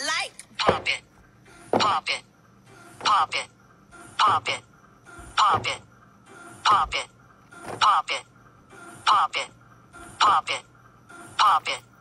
like. pop it, pop it, pop it, pop it, pop it, pop it, pop it, pop it, pop it, pop it.